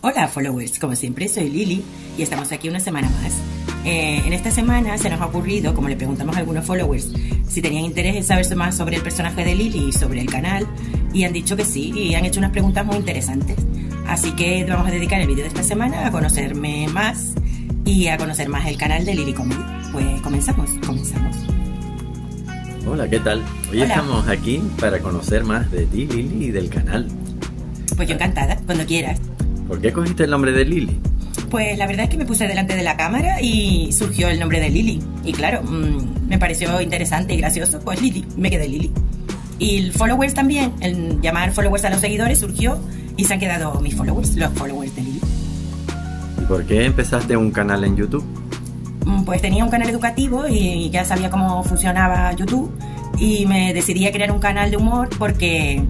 Hola followers, como siempre soy Lili y estamos aquí una semana más. Eh, en esta semana se nos ha ocurrido, como le preguntamos a algunos followers, si tenían interés en saber más sobre el personaje de Lili y sobre el canal, y han dicho que sí, y han hecho unas preguntas muy interesantes. Así que vamos a dedicar el vídeo de esta semana a conocerme más y a conocer más el canal de Lili Comedy. Pues comenzamos, comenzamos. Hola, ¿qué tal? Hoy estamos aquí para conocer más de ti, Lili, y del canal. Pues yo encantada, cuando quieras. ¿Por qué cogiste el nombre de Lili? Pues la verdad es que me puse delante de la cámara y surgió el nombre de Lili. Y claro, mmm, me pareció interesante y gracioso, pues Lili, me quedé Lili. Y el followers también, el llamar followers a los seguidores surgió y se han quedado mis followers, los followers de Lili. ¿Y por qué empezaste un canal en YouTube? Mm, pues tenía un canal educativo y ya sabía cómo funcionaba YouTube y me decidí a crear un canal de humor porque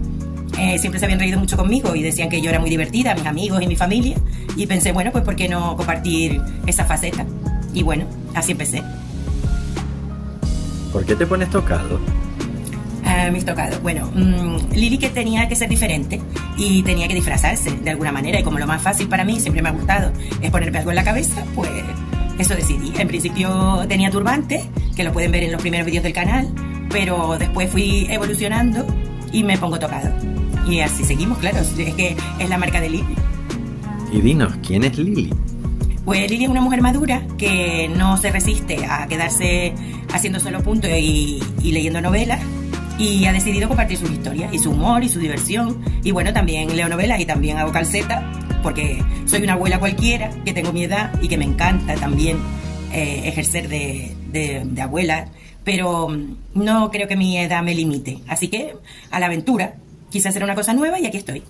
eh, siempre se habían reído mucho conmigo y decían que yo era muy divertida, mis amigos y mi familia. Y pensé, bueno, pues ¿por qué no compartir esa faceta? Y bueno, así empecé. ¿Por qué te pones tocado? Uh, mis tocados. Bueno, mmm, Lili que tenía que ser diferente y tenía que disfrazarse de alguna manera. Y como lo más fácil para mí, siempre me ha gustado, es ponerme algo en la cabeza, pues eso decidí. En principio tenía turbante, que lo pueden ver en los primeros vídeos del canal, pero después fui evolucionando y me pongo tocado. Y así seguimos, claro, es que es la marca de Lili. Y dinos, ¿quién es Lili? Pues Lili es una mujer madura que no se resiste a quedarse haciendo solo puntos y, y, leyendo novelas y ha decidido compartir sus historias y su humor y su diversión. Y bueno, también leo novelas y también hago calceta porque soy una abuela cualquiera que tengo mi edad y que me encanta también eh, ejercer de, de, de abuela, pero no creo que mi edad me limite. Así que a la aventura, quise hacer una cosa nueva y aquí estoy.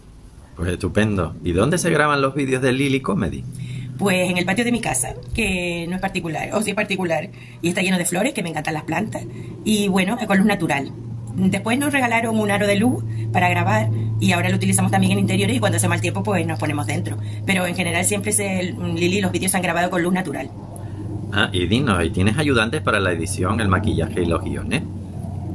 Pues estupendo. ¿Y dónde se graban los vídeos de Lily Comedy? Pues en el patio de mi casa, que no es particular, o sí es particular, y está lleno de flores, que me encantan las plantas, y bueno, con luz natural. Después nos regalaron un aro de luz para grabar y ahora lo utilizamos también en interiores y cuando hace mal tiempo pues nos ponemos dentro. Pero en general siempre se, Lili los vídeos se han grabado con luz natural. Ah, y dinos, ¿y tienes ayudantes para la edición, el maquillaje y los guiones?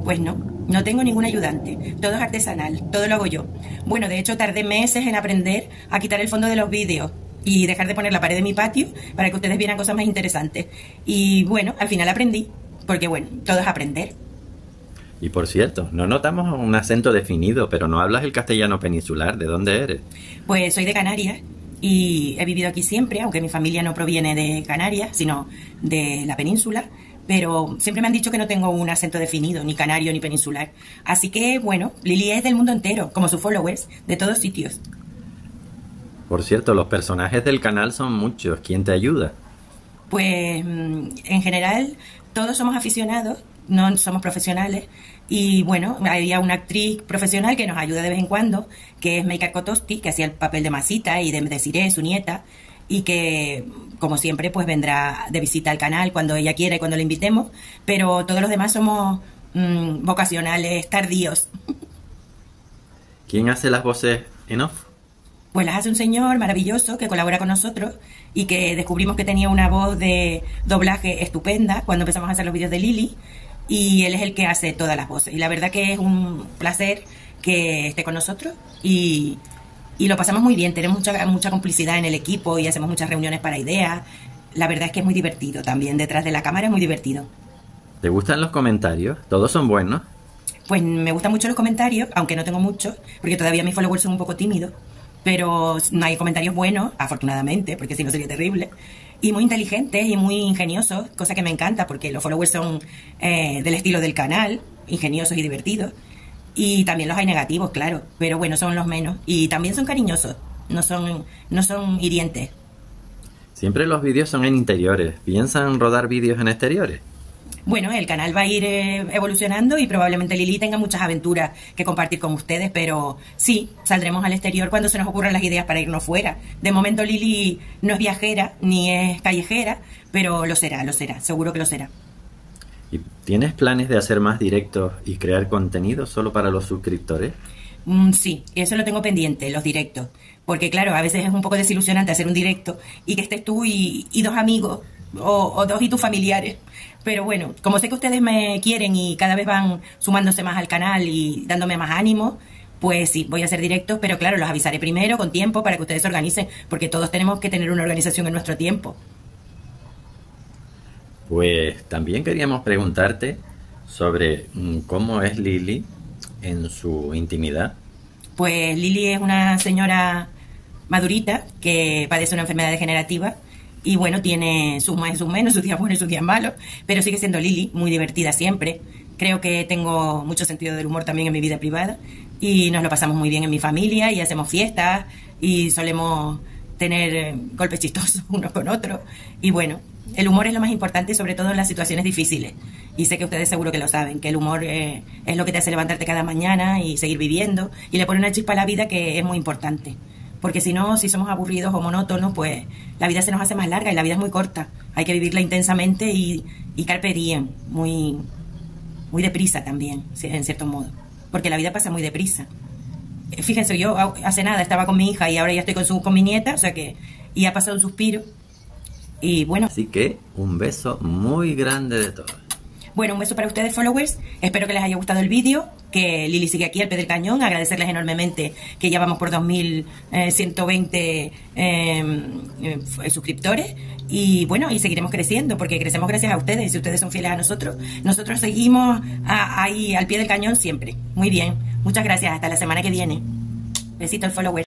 Pues no, no tengo ningún ayudante. Todo es artesanal, todo lo hago yo. Bueno, de hecho tardé meses en aprender a quitar el fondo de los vídeos y dejar de poner la pared de mi patio para que ustedes vieran cosas más interesantes. Y bueno, al final aprendí, porque bueno, todo es aprender. Y por cierto, no notamos un acento definido, pero no hablas el castellano peninsular. ¿De dónde eres? Pues soy de Canarias y he vivido aquí siempre, aunque mi familia no proviene de Canarias, sino de la península pero siempre me han dicho que no tengo un acento definido, ni canario ni peninsular. Así que, bueno, Lili es del mundo entero, como sus followers, de todos sitios. Por cierto, los personajes del canal son muchos. ¿Quién te ayuda? Pues, mm, en general, todos somos aficionados, no somos profesionales. Y bueno, había una actriz profesional que nos ayuda de vez en cuando, que es Meika Kotoski, que hacía el papel de Masita y de Desiree, su nieta y que, como siempre, pues vendrá de visita al canal cuando ella quiera y cuando le invitemos, pero todos los demás somos mmm, vocacionales, tardíos. ¿Quién hace las voces en off? Pues las hace un señor maravilloso que colabora con nosotros y que descubrimos que tenía una voz de doblaje estupenda cuando empezamos a hacer los vídeos de Lili y él es el que hace todas las voces. Y la verdad que es un placer que esté con nosotros y y lo pasamos muy bien, tenemos mucha, mucha complicidad en el equipo y hacemos muchas reuniones para ideas. La verdad es que es muy divertido también, detrás de la cámara es muy divertido. ¿Te gustan los comentarios? ¿Todos son buenos? Pues me gustan mucho los comentarios, aunque no tengo muchos, porque todavía mis followers son un poco tímidos, pero no hay comentarios buenos, afortunadamente, porque si no sería terrible, y muy inteligentes y muy ingeniosos, cosa que me encanta, porque los followers son eh, del estilo del canal, ingeniosos y divertidos. Y también los hay negativos, claro, pero bueno, son los menos. Y también son cariñosos, no son, no son hirientes. Siempre los vídeos son en interiores. ¿Piensan rodar vídeos en exteriores? Bueno, el canal va a ir eh, evolucionando y probablemente Lili tenga muchas aventuras que compartir con ustedes, pero sí, saldremos al exterior cuando se nos ocurran las ideas para irnos fuera. De momento Lili no es viajera ni es callejera, pero lo será, lo será, seguro que lo será. ¿Y tienes planes de hacer más directos y crear contenido solo para los suscriptores? Mm, sí, eso lo tengo pendiente, los directos. Porque claro, a veces es un poco desilusionante hacer un directo y que estés tú y, y dos amigos o, o, dos y tus familiares. Pero bueno, como sé que ustedes me quieren y cada vez van sumándose más al canal y dándome más ánimo, pues sí, voy a hacer directos, pero claro, los avisaré primero con tiempo para que ustedes se organicen, porque todos tenemos que tener una organización en nuestro tiempo. Pues también queríamos preguntarte sobre mm, cómo es Lili en su intimidad. Pues Lili es una señora madurita que padece una enfermedad degenerativa y bueno, tiene sus más y sus menos, sus días buenos y sus días malos, pero sigue siendo Lili, muy divertida siempre. Creo que tengo mucho sentido del humor también en mi vida privada y nos lo pasamos muy bien en mi familia y hacemos fiestas y solemos tener golpes chistosos unos con otros. Y bueno, el humor es lo más importante, sobre todo en las situaciones difíciles. Y sé que ustedes seguro que lo saben, que el humor eh, es lo que te hace levantarte cada mañana y seguir viviendo y le pone una chispa a la vida que es muy importante. Porque si no, si somos aburridos o monótonos, pues la vida se nos hace más larga y la vida es muy corta. Hay que vivirla intensamente y, y carpe diem, muy, muy deprisa también, en cierto modo. Porque la vida pasa muy deprisa. Eh, fíjense, yo hace nada estaba con mi hija y ahora ya estoy con, su, con mi nieta, o sea que, y ha pasado un suspiro. Y bueno. Así que un beso muy grande de todos. Bueno, un beso para ustedes, followers. Espero que les haya gustado el vídeo, que Lili sigue aquí al pie del cañón. Agradecerles enormemente que ya vamos por 2.120 eh, em, eh, suscriptores. Y bueno, y seguiremos creciendo, porque crecemos gracias a ustedes. Y si ustedes son fieles a nosotros, nosotros seguimos ahí al pie del cañón siempre. Muy bien. Muchas gracias. Hasta la semana que viene. Besito al follower.